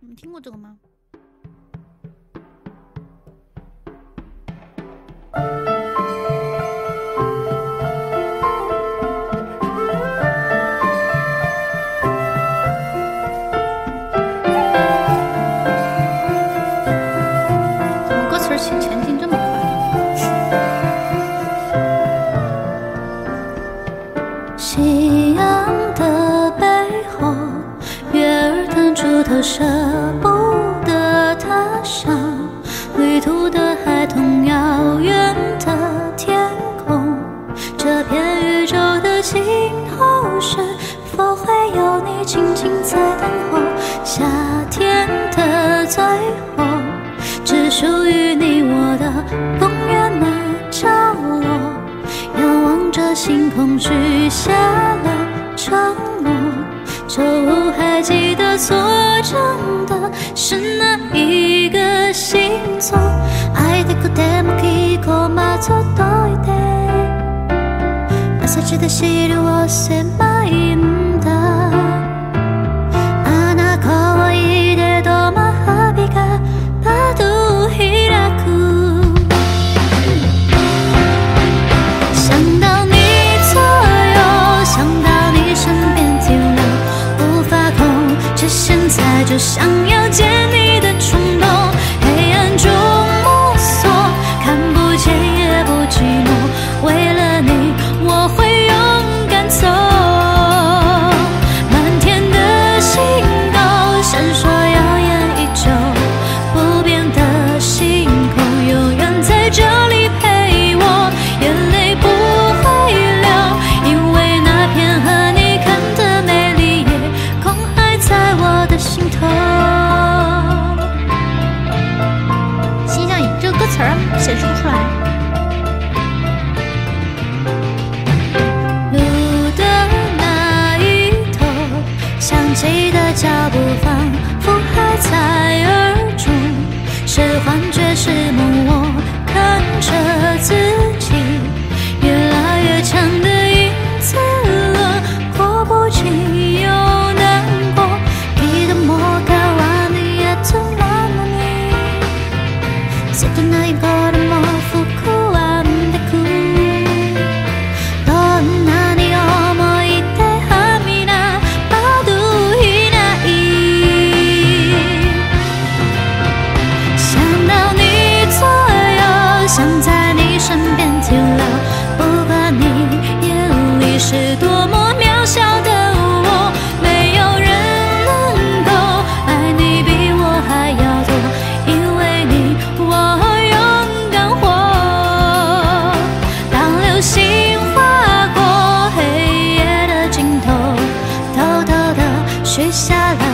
你们听过这个吗？怎么歌词前前进？舍不得踏上旅途的孩童，遥远的天空，这片宇宙的尽头是否会有你静静在等候？夏天的最后，只属于你我的公园的角落，仰望着星空，许下了承诺。就还记得错中的是哪一个星座。ても気こまず届いて。朝地で汁をせま就想要见。显示不出来。路的那一头，想起的脚步仿佛还在耳中，是幻觉，是梦。切ないバルも不幸下来。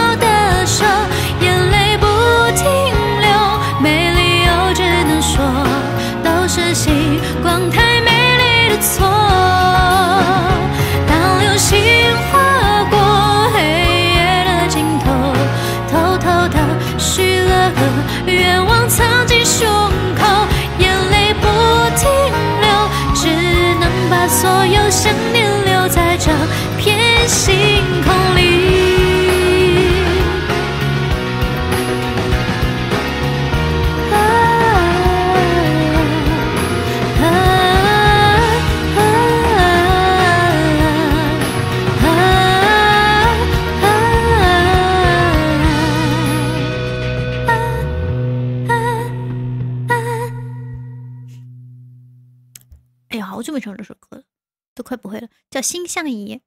好久没唱这首歌了，都快不会了。叫《心相仪，